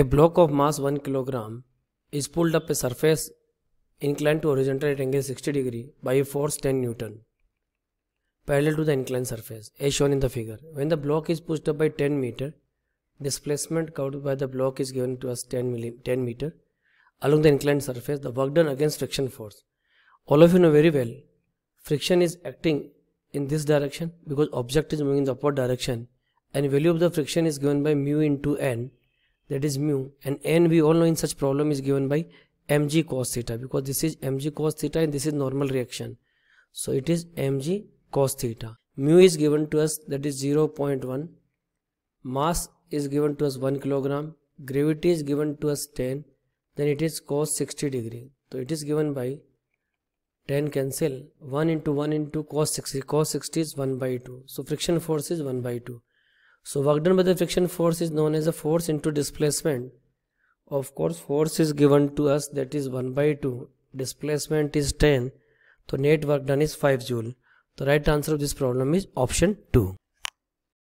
A block of mass 1 kilogram is pulled up a surface inclined to horizontal at angle 60 degree by a force 10 Newton parallel to the inclined surface as shown in the figure. When the block is pushed up by 10 meter, displacement covered by the block is given to us 10, milli, 10 meter along the inclined surface. The work done against friction force. All of you know very well, friction is acting in this direction because object is moving in the upward direction and value of the friction is given by mu into n that is mu. And n we all know in such problem is given by mg cos theta because this is mg cos theta and this is normal reaction. So it is mg cos theta. Mu is given to us that is 0.1 mass is given to us 1 kilogram. Gravity is given to us 10 then it is cos 60 degree. So it is given by 10 cancel. 1 into 1 into cos 60 cos 60 is 1 by 2 so friction force is 1 by 2 so work done by the friction force is known as a force into displacement. Of course, force is given to us that is 1 by 2. Displacement is 10. So net work done is 5 joule. The right answer of this problem is option 2.